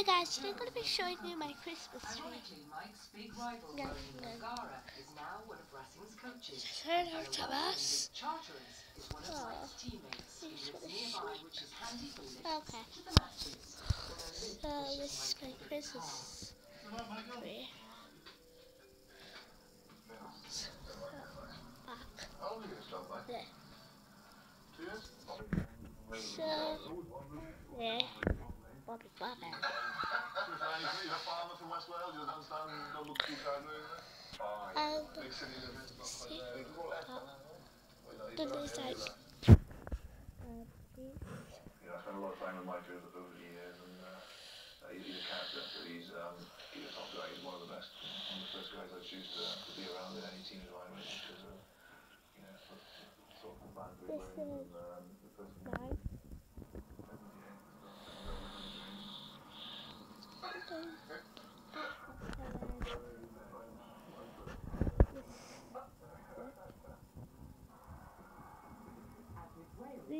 Hey guys, today I'm going to be showing you my Christmas tree. Ironically, Mike's big rival, Yeah, Ronan yeah. O'Gara, is now one of Racing's. Turn out to us. Charteris is one of Oh. Mike's teammates who He's lives got a nearby, sheep. which is handy for lifts Okay. So this is my Christmas tree. So, back there. So, there. Bobby Bobby. See, uh, the uh. I spent a lot of time with Mike over, the years, and uh, uh, he's, a top. He's one of the best, the first guys I choose to, be around in any team that because of, sort of, um, the person. Nine. These were made by school. When he has a view, the old hunger of the competitor. The Morphin, don't Well, I want you to do well, really, So because so I know quickly. he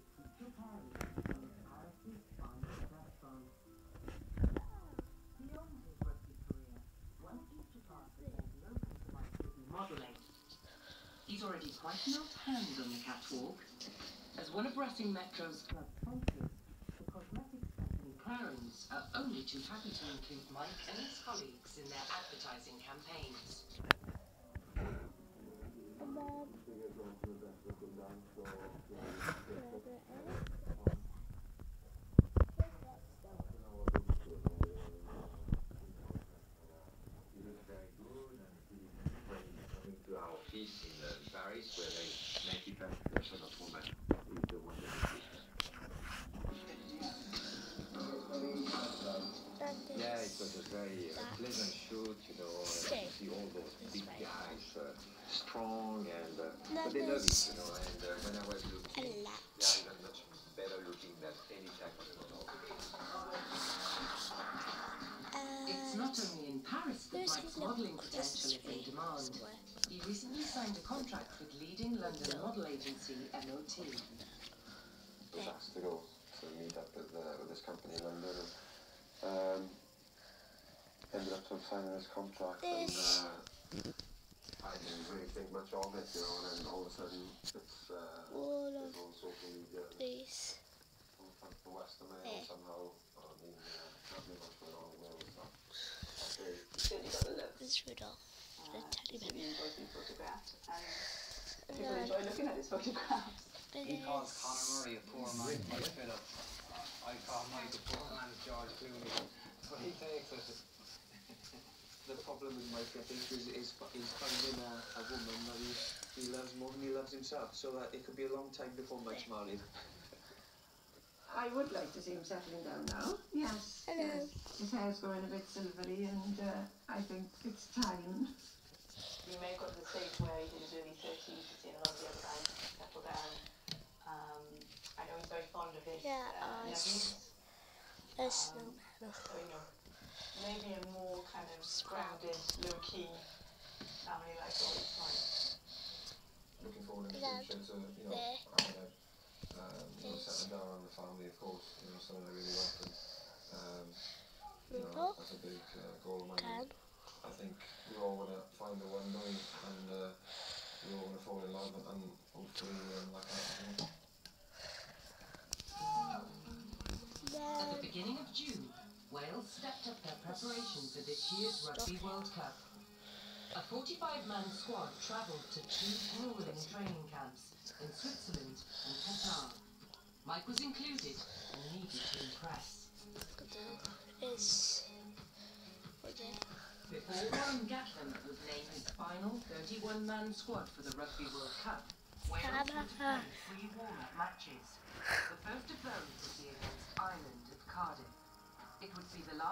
He's already quite an old hand on the catwalk. As one of Racing Metro's club sponsors, the cosmetics company Clarins are only too happy to include Mike and his colleagues in their advertising campaigns. And then He looks very good, and he, when coming to in uh, Paris, where they make it of woman, he's the one that is Yeah, it was a very uh, pleasant shoot, you know, uh, to see all those big guys, uh, strong, and uh, but they love it, you know. And uh, when I was looking, modelling potential Christmas is in demand. He recently signed a contract with leading London model agency MOT. was asked to go to meet up with, uh, with this company in London and um, ended up signing this contract and uh, I didn't really think much of it, you know, and then all of a sudden it's uh, All it's of on social media and these. on the front of the Western Mail Yeah. somehow. I mean, uh, not really much going on in Wales, so okay. certainly got the look. This is Rudolph, the Uh, teddy bear. enjoys being photographed, and And people then enjoy looking at his photographs. He calls this. Conor Murray a poor man. I fed up. I call Mike a poor man, George Clooney. But he takes it. the problem with Mike, I think, is, is he's finding a, a woman that he, he loves more than he loves himself. So that it could be a long time before Mike's married. I would like to see him settling down now. Yes, Hello. yes. His hair's going a bit silvery, and uh, I think it's time. you may have got to the stage where he's in his early 30s, he's seen a lot of the other guys settle down. Um, I know he's very fond of his Yeah, uh, uh, nephews, A snowman. so you know, maybe a more kind of grounded, low-key family life all the time. looking forward in the future to, you know, there. having a, um, you know, settling down on the family, of course, you know, something I really want and, um, you know, that's a big uh, goal of mine. Dan. I think we all want to find the one day and uh, we all want to fall in love and, and hopefully um, like that. You know. At the beginning of June, Wales stepped up their preparation for this year's Rugby World Cup. A 45-man squad travelled to two grueling training camps in Switzerland and Qatar. Mike was included and needed to impress. is okay. Before Warren Gatland was named his final 31-man squad for the Rugby World Cup, Wales to play three warm-up matches. The first of those would be against Ireland at Cardiff. It would be the last